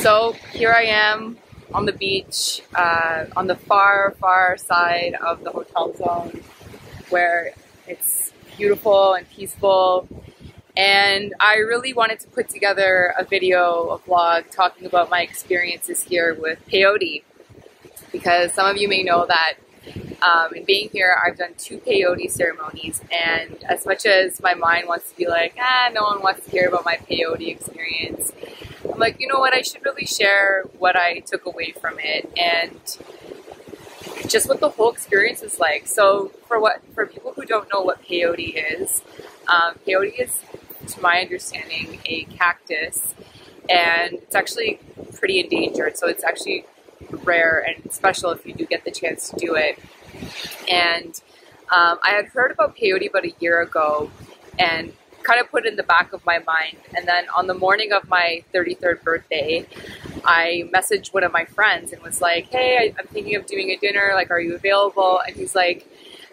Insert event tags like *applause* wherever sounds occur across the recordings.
So here I am on the beach, uh, on the far, far side of the hotel zone where it's beautiful and peaceful. And I really wanted to put together a video, a vlog, talking about my experiences here with peyote. Because some of you may know that um, in being here, I've done two peyote ceremonies, and as much as my mind wants to be like, ah, no one wants to hear about my peyote experience, I'm like, you know what, I should really share what I took away from it and just what the whole experience is like. So for what for people who don't know what peyote is, um, peyote is, to my understanding, a cactus, and it's actually pretty endangered. So it's actually rare and special if you do get the chance to do it. And um, I had heard about peyote about a year ago and kind of put it in the back of my mind. And then on the morning of my 33rd birthday, I messaged one of my friends and was like, hey, I, am thinking of doing a dinner. Like, are you available? And he's like,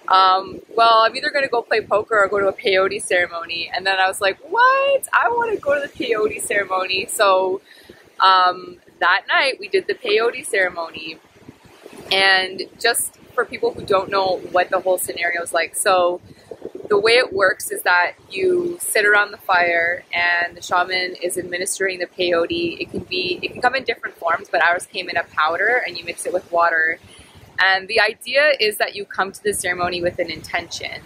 um, well, I'm either going to go play poker or go to a peyote ceremony. And then I was like, what? I want to go to the peyote ceremony. So um, that night we did the peyote ceremony. And just for people who don't know what the whole scenario is like, so the way it works is that you sit around the fire and the shaman is administering the peyote. It can be, it can come in different forms, but ours came in a powder and you mix it with water. And the idea is that you come to the ceremony with an intention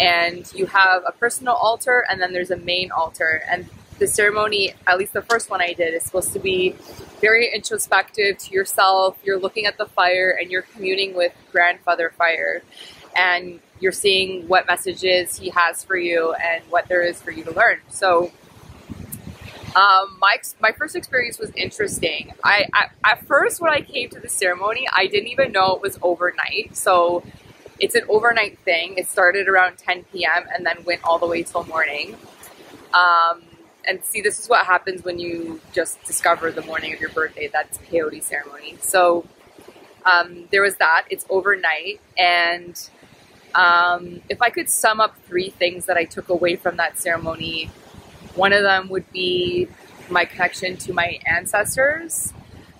and you have a personal altar and then there's a main altar. And the ceremony, at least the first one I did, is supposed to be very introspective to yourself. You're looking at the fire and you're communing with grandfather fire and you're seeing what messages he has for you and what there is for you to learn. So um, my, my first experience was interesting. I, I, at first when I came to the ceremony, I didn't even know it was overnight. So it's an overnight thing. It started around 10 p.m. and then went all the way till morning. Um, and see, this is what happens when you just discover the morning of your birthday. That's peyote ceremony. So um, there was that. It's overnight, and um, if I could sum up three things that I took away from that ceremony, one of them would be my connection to my ancestors.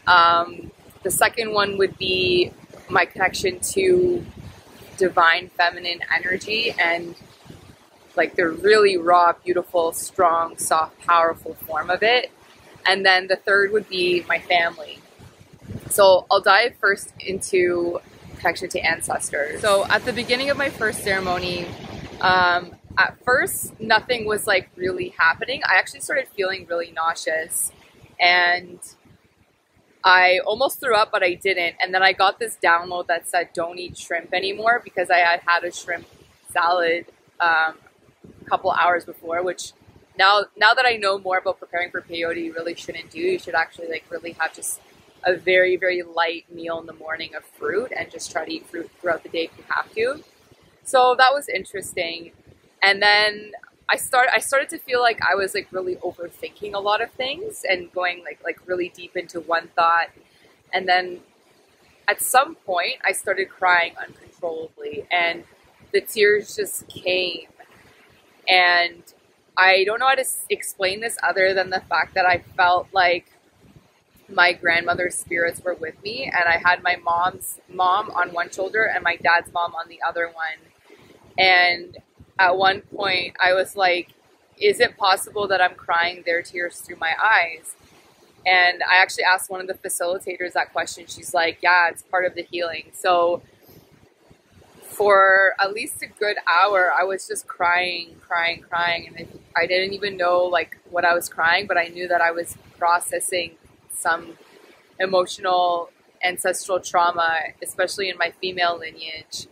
Um, the second one would be my connection to divine feminine energy and like the really raw, beautiful, strong, soft, powerful form of it. And then the third would be my family. So I'll dive first into connection to ancestors. So at the beginning of my first ceremony, um, at first nothing was like really happening. I actually started feeling really nauseous and I almost threw up, but I didn't. And then I got this download that said, don't eat shrimp anymore because I had had a shrimp salad um, a couple hours before, which now, now that I know more about preparing for peyote, you really shouldn't do. You should actually like really have just a very, very light meal in the morning of fruit and just try to eat fruit throughout the day if you have to. So that was interesting. And then I start I started to feel like I was like really overthinking a lot of things and going like like really deep into one thought. And then at some point I started crying uncontrollably and the tears just came. And I don't know how to explain this other than the fact that I felt like my grandmother's spirits were with me and I had my mom's mom on one shoulder and my dad's mom on the other one. And at one point I was like, is it possible that I'm crying their tears through my eyes? And I actually asked one of the facilitators that question. She's like, yeah, it's part of the healing. So for at least a good hour, I was just crying, crying, crying. And I didn't even know like what I was crying, but I knew that I was processing some emotional ancestral trauma, especially in my female lineage,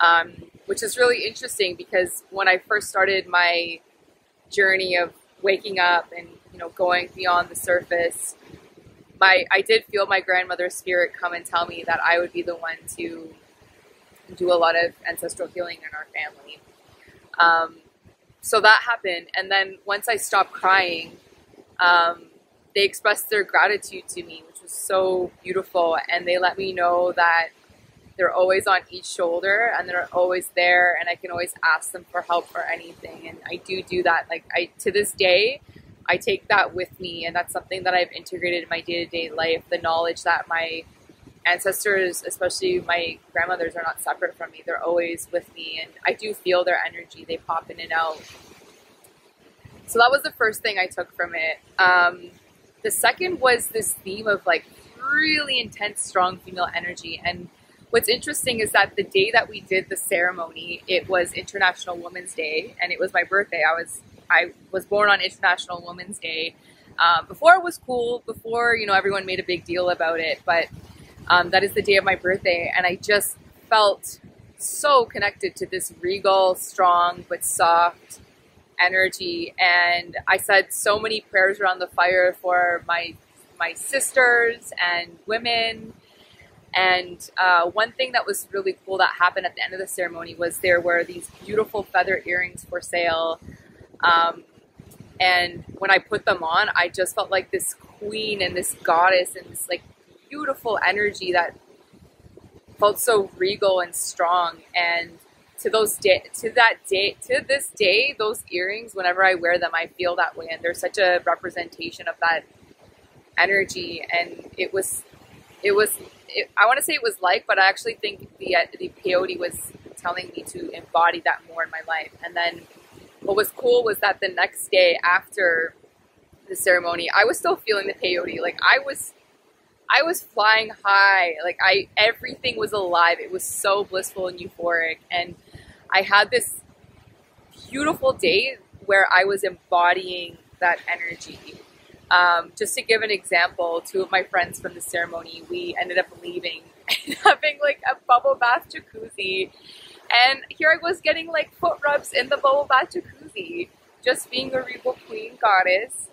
um, which is really interesting because when I first started my journey of waking up and you know going beyond the surface, my I did feel my grandmother's spirit come and tell me that I would be the one to do a lot of ancestral healing in our family. Um, so that happened, and then once I stopped crying, um, they expressed their gratitude to me, which was so beautiful. And they let me know that they're always on each shoulder and they're always there and I can always ask them for help for anything. And I do do that. Like I, to this day, I take that with me, and that's something that I've integrated in my day to day life. The knowledge that my ancestors, especially my grandmothers, are not separate from me. They're always with me, and I do feel their energy. They pop in and out. So that was the first thing I took from it. Um, the second was this theme of like really intense, strong female energy. And what's interesting is that the day that we did the ceremony, it was International Women's Day, and it was my birthday. I was I was born on International Women's Day. Um, before it was cool, before you know everyone made a big deal about it, but um, that is the day of my birthday, and I just felt so connected to this regal, strong but soft energy. And I said so many prayers around the fire for my my sisters and women. And uh, one thing that was really cool that happened at the end of the ceremony was there were these beautiful feather earrings for sale. Um, and when I put them on, I just felt like this queen and this goddess and this like beautiful energy that felt so regal and strong. And to those day to that day to this day those earrings whenever i wear them i feel that way. And they're such a representation of that energy. And it was it was it, i want to say it was like but i actually think the uh, the peyote was telling me to embody that more in my life. And then what was cool was that the next day after the ceremony i was still feeling the peyote. Like i was I was flying high. Like I everything was alive. It was so blissful and euphoric and I had this beautiful day where I was embodying that energy. Um, just to give an example, two of my friends from the ceremony, we ended up leaving *laughs* and having like a bubble bath jacuzzi. And here I was getting like foot rubs in the bubble bath jacuzzi, just being a regal queen goddess.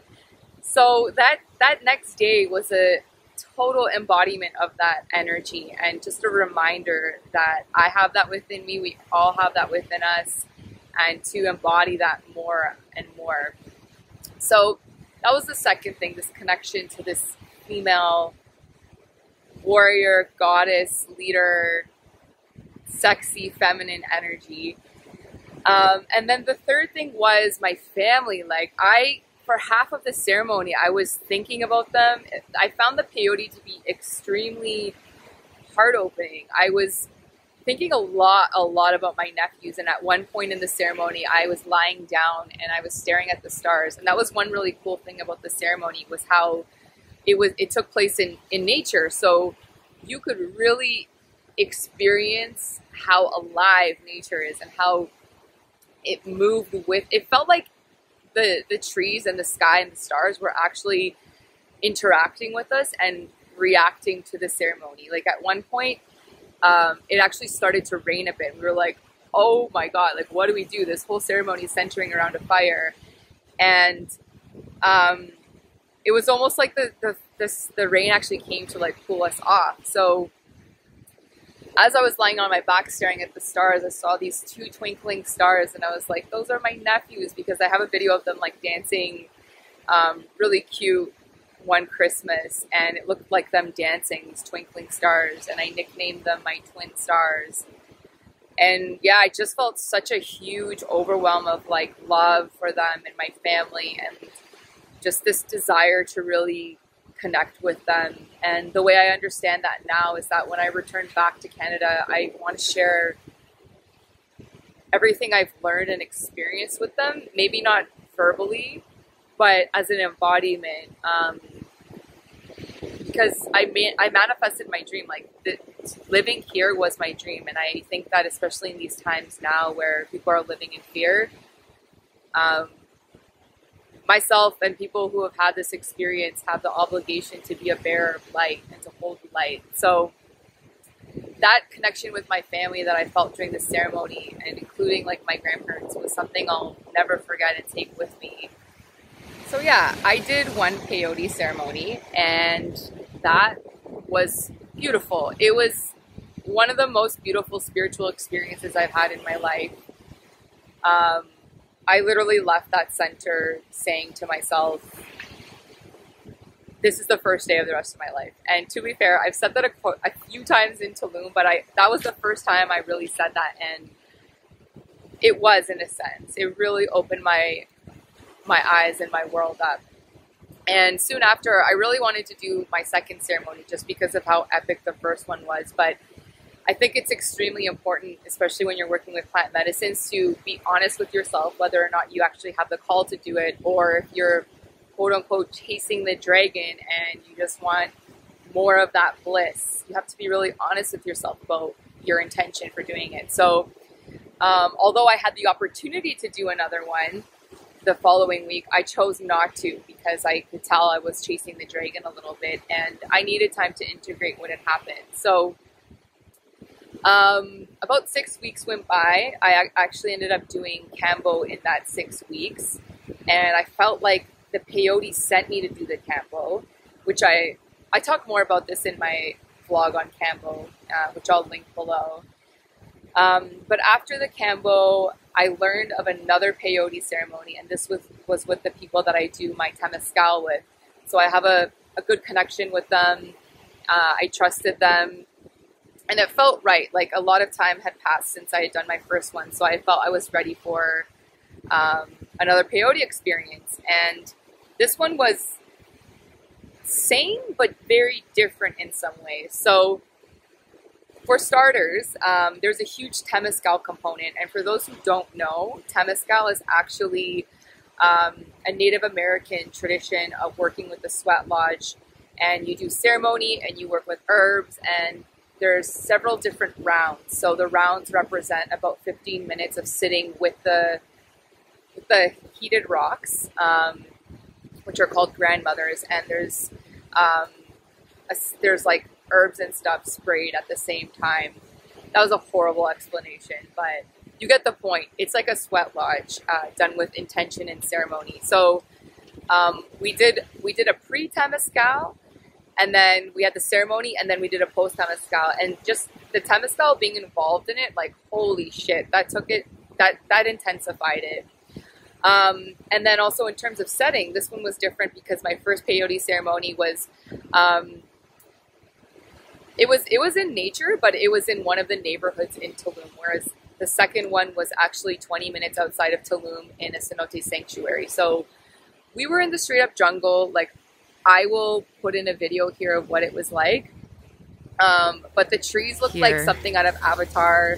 So that that next day was a total embodiment of that energy and just a reminder that I have that within me. We all have that within us, and to embody that more and more. So that was the second thing this connection to this female warrior, goddess, leader, sexy, feminine energy. Um, and then the third thing was my family. Like, I for half of the ceremony, I was thinking about them. I found the peyote to be extremely heart opening. I was thinking a lot, a lot about my nephews. And at one point in the ceremony, I was lying down and I was staring at the stars. And that was one really cool thing about the ceremony was how it was. It took place in in nature, so you could really experience how alive nature is and how it moved with. It felt like the the trees and the sky and the stars were actually interacting with us and reacting to the ceremony. Like at one point, um, it actually started to rain a bit. We were like, "Oh my god! Like, what do we do? This whole ceremony is centering around a fire," and um, it was almost like the the the rain actually came to like cool us off. So as I was lying on my back staring at the stars, I saw these two twinkling stars, and I was like, those are my nephews because I have a video of them like dancing um, really cute one Christmas, and it looked like them dancing, these twinkling stars, and I nicknamed them my twin stars. And yeah, I just felt such a huge overwhelm of like love for them and my family, and just this desire to really connect with them. And the way I understand that now is that when I return back to Canada, I want to share everything I've learned and experienced with them. Maybe not verbally, but as an embodiment. Um, because I ma- I manifested my dream. Like the, living here was my dream, and I think that especially in these times now where people are living in fear, um, myself and people who have had this experience have the obligation to be a bearer of light and to hold light. So that connection with my family that I felt during the ceremony and including like my grandparents was something I'll never forget and take with me. So yeah, I did one peyote ceremony and that was beautiful. It was one of the most beautiful spiritual experiences I've had in my life. Um, I literally left that center saying to myself, this is the first day of the rest of my life. And to be fair, I've said that a, a few times in Tulum, but I that was the first time I really said that, and it was in a sense. It really opened my my eyes and my world up. And soon after, I really wanted to do my second ceremony just because of how epic the first one was. But I think it's extremely important, especially when you're working with plant medicines, to be honest with yourself whether or not you actually have the call to do it, or if you're quote unquote chasing the dragon and you just want more of that bliss. You have to be really honest with yourself about your intention for doing it. So, um, although I had the opportunity to do another one the following week, I chose not to because I could tell I was chasing the dragon a little bit and I needed time to integrate what had happened. So, um, about six weeks went by. I actually ended up doing Kambo in that six weeks, and I felt like the peyote sent me to do the Kambo, which I I talk more about this in my vlog on Kambo, uh, which I'll link below. Um, but after the Kambo, I learned of another peyote ceremony, and this was, was with the people that I do my Temescal with. So I have a, a good connection with them. Uh, I trusted them, and it felt right. Like a lot of time had passed since I had done my first one, so I felt I was ready for um, another peyote experience. And this one was same but very different in some ways. So, for starters, um, there's a huge Temescal component. And for those who don't know, Temescal is actually um, a Native American tradition of working with the sweat lodge. And you do ceremony and you work with herbs, and there's several different rounds. So the rounds represent about 15 minutes of sitting with the with the heated rocks. Um, which are called grandmothers, and there's um, a, there's like herbs and stuff sprayed at the same time. That was a horrible explanation, but you get the point. It's like a sweat lodge uh, done with intention and ceremony. So um, we did we did a pre temescal, and then we had the ceremony, and then we did a post temescal, and just the temescal being involved in it, like holy shit, that took it that that intensified it. Um, and then also in terms of setting, this one was different because my first peyote ceremony was, um, it was it was in nature, but it was in one of the neighborhoods in Tulum. Whereas the second one was actually 20 minutes outside of Tulum in a cenote sanctuary. So we were in the straight up jungle. Like I will put in a video here of what it was like. Um, but the trees looked here. like something out of Avatar.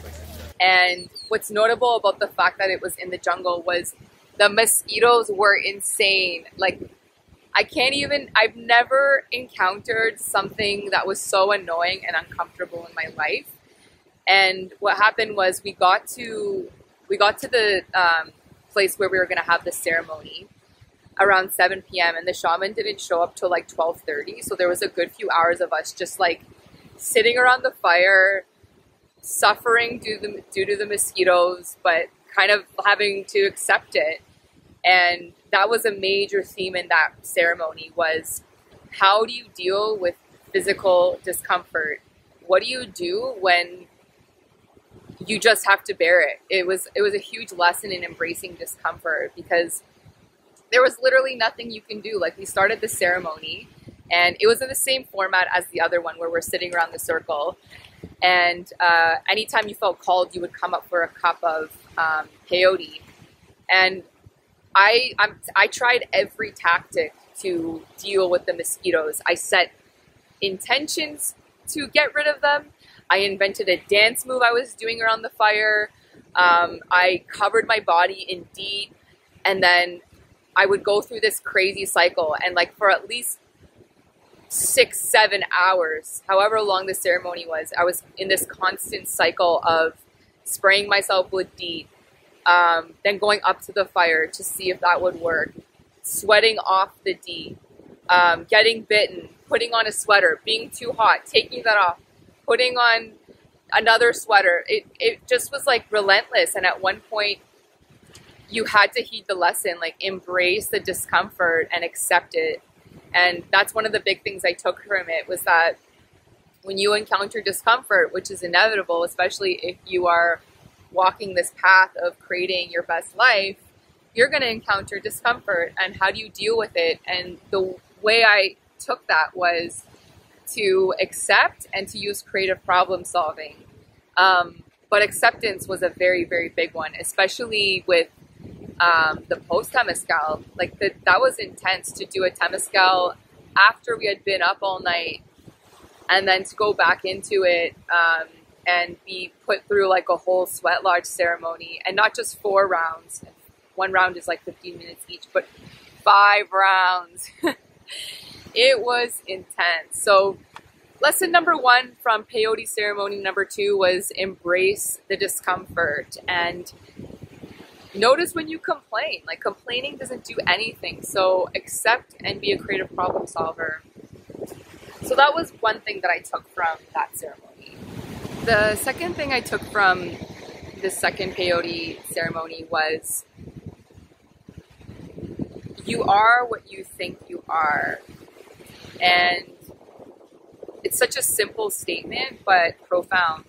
And what's notable about the fact that it was in the jungle was the mosquitoes were insane. Like, I can't even, I've never encountered something that was so annoying and uncomfortable in my life. And what happened was we got to, we got to the um, place where we were going to have the ceremony around 7 p.m. and the shaman didn't show up till like 12:30 so there was a good few hours of us just like sitting around the fire suffering due the, due to the mosquitoes but kind of having to accept it and that was a major theme in that ceremony was how do you deal with physical discomfort? What do you do when you just have to bear it? It was it was a huge lesson in embracing discomfort because there was literally nothing you can do. Like we started the ceremony and it was in the same format as the other one where we're sitting around the circle. And uh, anytime you felt called, you would come up for a cup of um, peyote. And I I'm, I tried every tactic to deal with the mosquitoes. I set intentions to get rid of them. I invented a dance move I was doing around the fire. Um, I covered my body in DEET, and then I would go through this crazy cycle. And like for at least six, seven hours, however long the ceremony was, I was in this constant cycle of spraying myself with DEET, um, then going up to the fire to see if that would work, sweating off the DEET, um, getting bitten, putting on a sweater, being too hot, taking that off, putting on another sweater. It, it just was like relentless. And at one point, you had to heed the lesson, like embrace the discomfort and accept it. And that's one of the big things I took from it was that when you encounter discomfort, which is inevitable, especially if you are walking this path of creating your best life, you're going to encounter discomfort. And how do you deal with it? And the way I took that was to accept and to use creative problem solving. Um, but acceptance was a very, very big one, especially with um, the post temescal. Like the, that was intense to do a temescal after we had been up all night, and then to go back into it um, and be put through like a whole sweat lodge ceremony, and not just four rounds. One round is like 15 minutes each, but five rounds. *laughs* it was intense. So lesson number one from peyote ceremony number two was embrace the discomfort and notice when you complain. Like complaining doesn't do anything. So accept and be a creative problem solver. So that was one thing that I took from that ceremony. The second thing I took from the second peyote ceremony was you are what you think you are. And it's such a simple statement, but profound.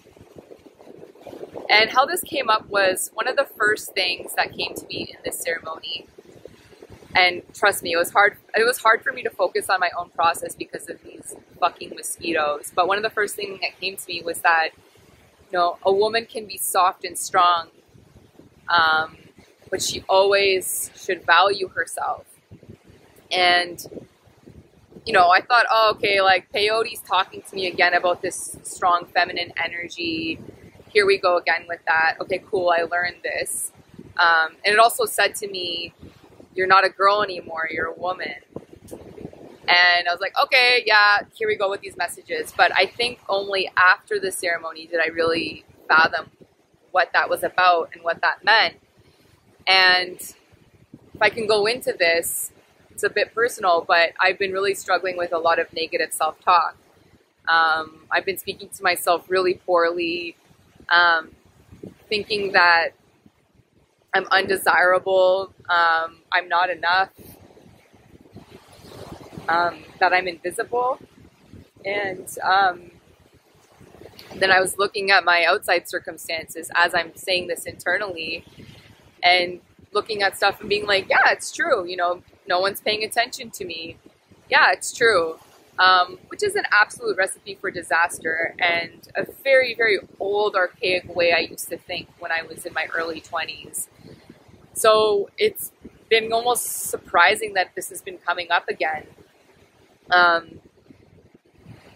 And how this came up was one of the first things that came to me in this ceremony. And trust me, it was hard. It was hard for me to focus on my own process because of these fucking mosquitoes. But one of the first things that came to me was that, you know, a woman can be soft and strong, um, but she always should value herself. And you know, I thought, oh, okay, like peyote's talking to me again about this strong feminine energy here we go again with that. Okay, cool, I learned this. Um, and it also said to me, you're not a girl anymore, you're a woman. And I was like, okay, yeah, here we go with these messages. But I think only after the ceremony did I really fathom what that was about and what that meant. And if I can go into this, it's a bit personal, but I've been really struggling with a lot of negative self talk. Um, I've been speaking to myself really poorly, um, thinking that I'm undesirable, um, I'm not enough, um, that I'm invisible. And um, then I was looking at my outside circumstances as I'm saying this internally and looking at stuff and being like, yeah, it's true. You know, no one's paying attention to me. Yeah, it's true um, which is an absolute recipe for disaster and a very, very old, archaic way I used to think when I was in my early 20s. So it's been almost surprising that this has been coming up again. Um,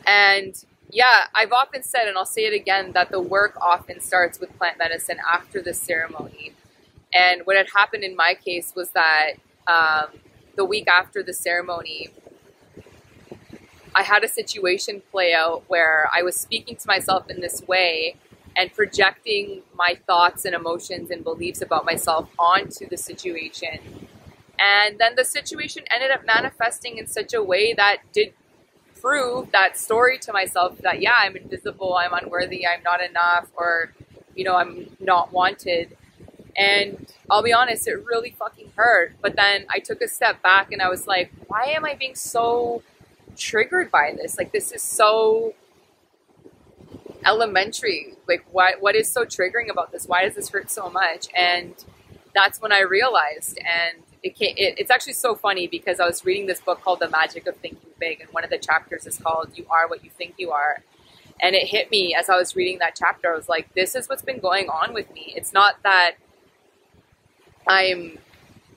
and yeah, I've often said, and I'll say it again, that the work often starts with plant medicine after the ceremony. And what had happened in my case was that um, the week after the ceremony, I had a situation play out where I was speaking to myself in this way and projecting my thoughts and emotions and beliefs about myself onto the situation. And then the situation ended up manifesting in such a way that did prove that story to myself that, yeah, I'm invisible, I'm unworthy, I'm not enough, or, you know, I'm not wanted. And I'll be honest, it really fucking hurt. But then I took a step back and I was like, why am I being so triggered by this. Like this is so elementary. Like what what is so triggering about this? Why does this hurt so much? And that's when I realized. And it, it it's actually so funny because I was reading this book called The Magic of Thinking Big, and one of the chapters is called "You Are What You Think You Are." And it hit me as I was reading that chapter. I was like, "This is what's been going on with me. It's not that." I'm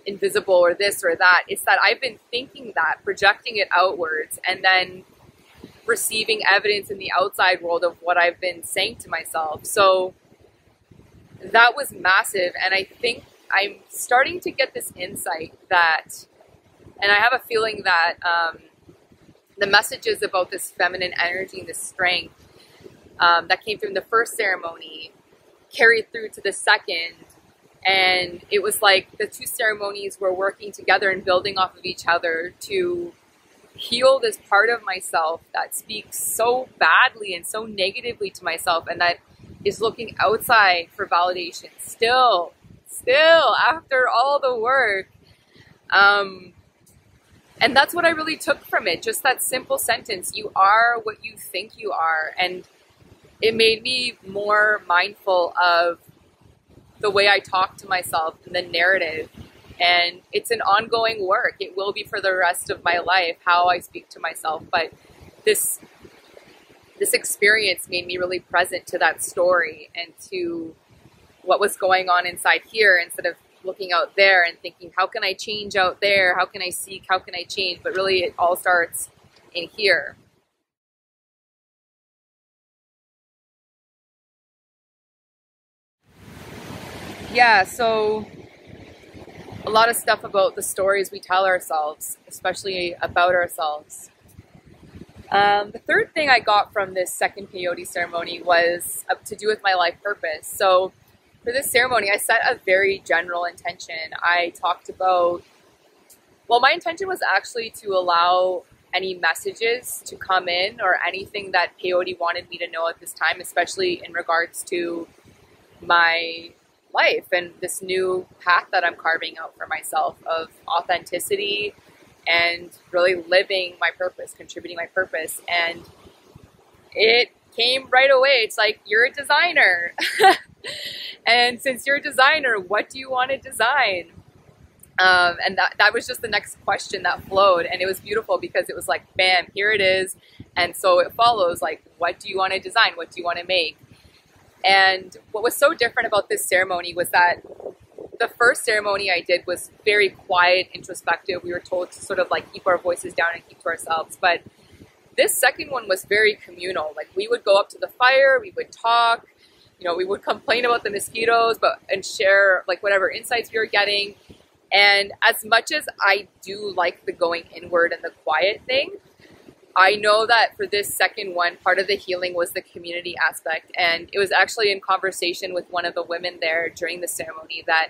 invisible or this or that. It's that I've been thinking that, projecting it outwards, and then receiving evidence in the outside world of what I've been saying to myself. So that was massive. And I think I'm starting to get this insight that, and I have a feeling that um, the messages about this feminine energy and this strength um, that came from the first ceremony carried through to the second and it was like the two ceremonies were working together and building off of each other to heal this part of myself that speaks so badly and so negatively to myself and that is looking outside for validation. Still still after all the work um, and that's what i really took from it just that simple sentence you are what you think you are. And it made me more mindful of the way I talk to myself and the narrative. And it's an ongoing work. It will be for the rest of my life how I speak to myself. But this this experience made me really present to that story and to what was going on inside here instead of looking out there and thinking, how can I change out there? How can I seek? How can I change? But really, it all starts in here. Yeah, so a lot of stuff about the stories we tell ourselves, especially about ourselves. Um, the third thing I got from this second peyote ceremony was to do with my life purpose. So, for this ceremony, I set a very general intention. I talked about, well, my intention was actually to allow any messages to come in or anything that peyote wanted me to know at this time, especially in regards to my life and this new path that I'm carving out for myself of authenticity and really living my purpose, contributing my purpose. And it came right away. It's like, you're a designer. *laughs* and since you're a designer, what do you want to design? Um, and that, that was just the next question that flowed. And it was beautiful because it was like, bam, here it is. And so it follows like, what do you want to design? What do you want to make? And what was so different about this ceremony was that the first ceremony I did was very quiet, introspective. We were told to sort of like keep our voices down and keep to ourselves. But this second one was very communal. Like we would go up to the fire, we would talk, you know, we would complain about the mosquitoes, but and share like whatever insights we were getting. And as much as I do like the going inward and the quiet thing, I know that for this second one, part of the healing was the community aspect. And it was actually in conversation with one of the women there during the ceremony that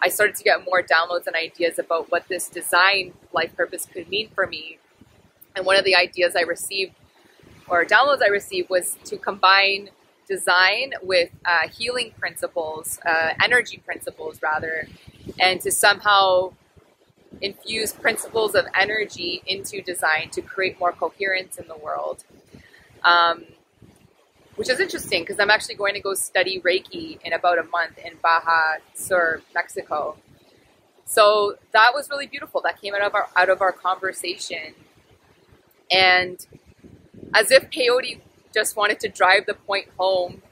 I started to get more downloads and ideas about what this design life purpose could mean for me. And one of the ideas I received, or downloads I received, was to combine design with uh, healing principles, uh, energy principles rather, and to somehow infuse principles of energy into design to create more coherence in the world. Um, which is interesting because I'm actually going to go study Reiki in about a month in Baja Sur, Mexico. So that was really beautiful. That came out of our out of our conversation, and as if peyote just wanted to drive the point home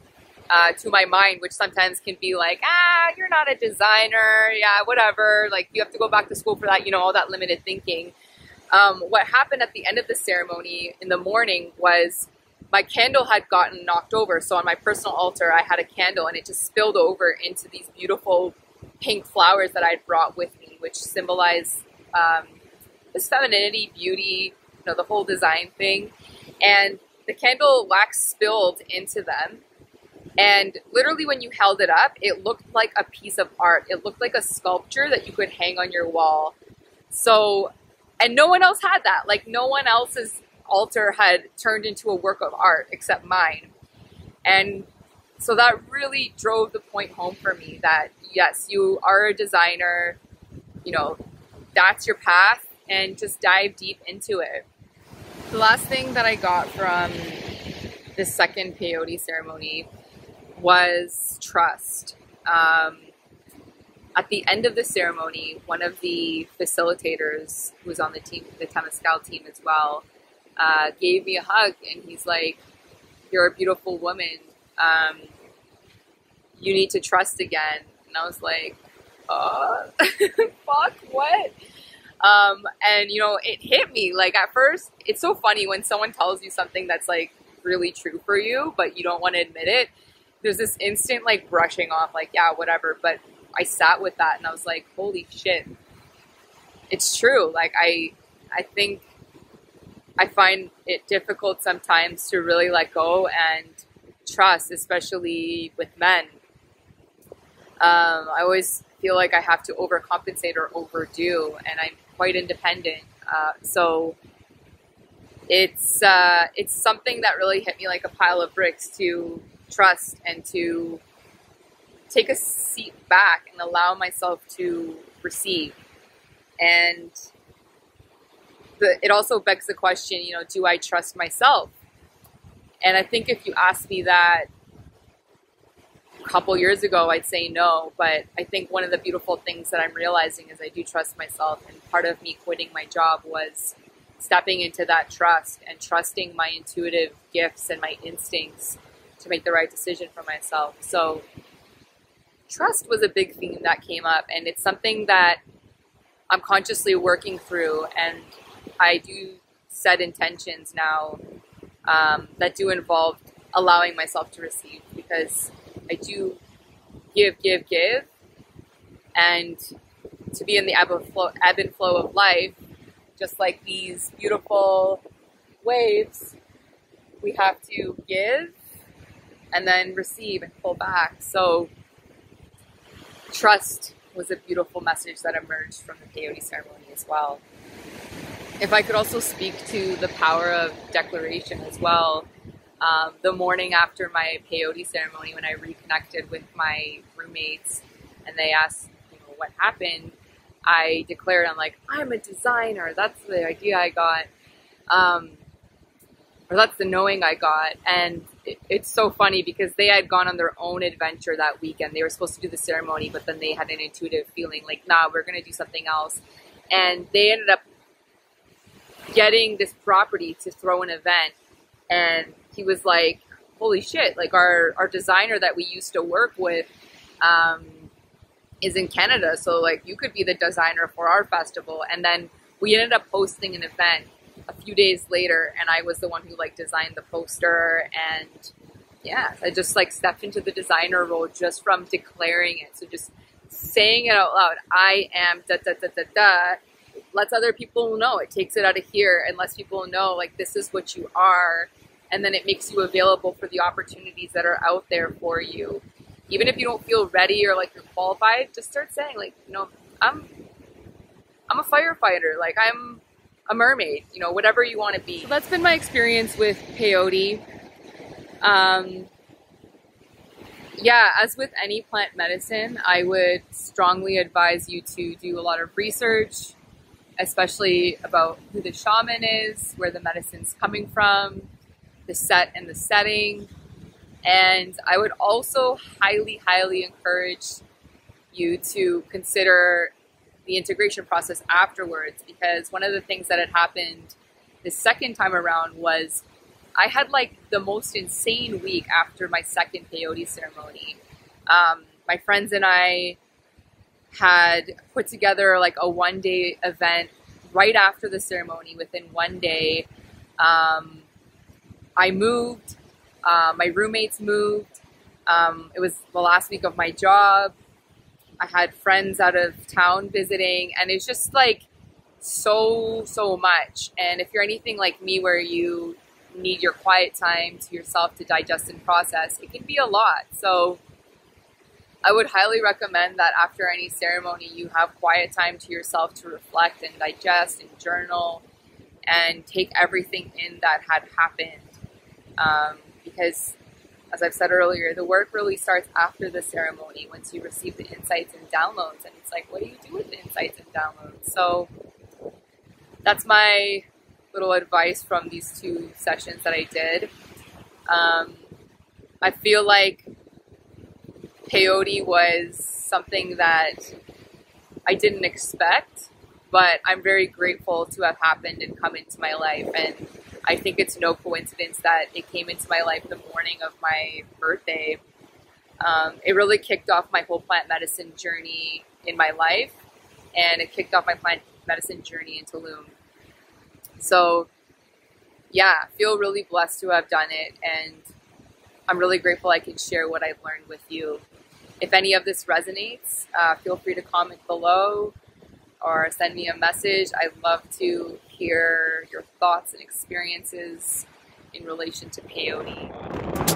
uh, to my mind, which sometimes can be like, ah, you're not a designer, yeah, whatever. Like you have to go back to school for that, you know, all that limited thinking. Um, what happened at the end of the ceremony in the morning was my candle had gotten knocked over. So on my personal altar, I had a candle and it just spilled over into these beautiful pink flowers that I'd brought with me, which symbolize um, this femininity, beauty, you know, the whole design thing. And the candle wax spilled into them. And literally, when you held it up, it looked like a piece of art. It looked like a sculpture that you could hang on your wall. So, and no one else had that. Like, no one else's altar had turned into a work of art except mine. And so that really drove the point home for me that yes, you are a designer, you know, that's your path, and just dive deep into it. The last thing that I got from the second peyote ceremony was trust. Um, at the end of the ceremony, one of the facilitators who was on the team, the Temescal team as well, uh, gave me a hug and he's like, You're a beautiful woman. Um, you need to trust again. And I was like, uh, *laughs* fuck, what? Um, and you know, it hit me. Like at first, it's so funny when someone tells you something that's like really true for you, but you don't want to admit it. There's this instant like brushing off, like, yeah, whatever. But I sat with that and I was like, holy shit. It's true. Like I I think I find it difficult sometimes to really let go and trust, especially with men. Um, I always feel like I have to overcompensate or overdo, and I'm quite independent. Uh, so it's uh, it's something that really hit me like a pile of bricks to trust and to take a seat back and allow myself to receive. And the, it also begs the question, you know, do I trust myself? And I think if you asked me that a couple years ago, I'd say no. But I think one of the beautiful things that I'm realizing is I do trust myself. And part of me quitting my job was stepping into that trust and trusting my intuitive gifts and my instincts to make the right decision for myself. So trust was a big theme that came up, and it's something that I'm consciously working through, and I do set intentions now um, that do involve allowing myself to receive because I do give, give, give, and to be in the ebb, flow, ebb and flow of life, just like these beautiful waves, we have to give and then receive and pull back. So, trust was a beautiful message that emerged from the peyote ceremony as well. If I could also speak to the power of declaration as well, um, the morning after my peyote ceremony, when I reconnected with my roommates and they asked, you know, what happened, I declared, I'm like, I'm a designer. That's the idea I got. Um, or that's the knowing I got. And it, it's so funny because they had gone on their own adventure that weekend. They were supposed to do the ceremony, but then they had an intuitive feeling like, nah, we're going to do something else. And they ended up getting this property to throw an event. And he was like, holy shit, like our, our designer that we used to work with, um, is in Canada. So like you could be the designer for our festival. And then we ended up hosting an event a few days later and I was the one who like designed the poster and yeah, I just like stepped into the designer role just from declaring it. So just saying it out loud, I am da da da da da, lets other people know. It takes it out of here and lets people know like this is what you are. And then it makes you available for the opportunities that are out there for you. Even if you don't feel ready or like you're qualified, just start saying like, you know, I'm I'm a firefighter. Like I'm a mermaid, you know, whatever you want to be. So that's been my experience with peyote. Um, yeah, as with any plant medicine, I would strongly advise you to do a lot of research, especially about who the shaman is, where the medicine's coming from, the set and the setting. And I would also highly, highly encourage you to consider the integration process afterwards because one of the things that had happened the second time around was I had like the most insane week after my second peyote ceremony. Um, my friends and I had put together like a one day event right after the ceremony within one day. Um, I moved, uh, my roommates moved. Um, it was the last week of my job. I had friends out of town visiting, and it's just like so, so much. And if you're anything like me, where you need your quiet time to yourself to digest and process, it can be a lot. So, I would highly recommend that after any ceremony, you have quiet time to yourself to reflect and digest and journal and take everything in that had happened. Um, because as I've said earlier, the work really starts after the ceremony once you receive the insights and downloads. And it's like, what do you do with the insights and downloads? So that's my little advice from these two sessions that I did. Um, I feel like peyote was something that I didn't expect, but I'm very grateful to have happened and come into my life. And I think it's no coincidence that it came into my life the morning of my birthday. Um, it really kicked off my whole plant medicine journey in my life, and it kicked off my plant medicine journey in Tulum. So, yeah, feel really blessed to have done it, and I'm really grateful I can share what I've learned with you. If any of this resonates, uh, feel free to comment below or send me a message. I'd love to hear your thoughts and experiences in relation to peyote.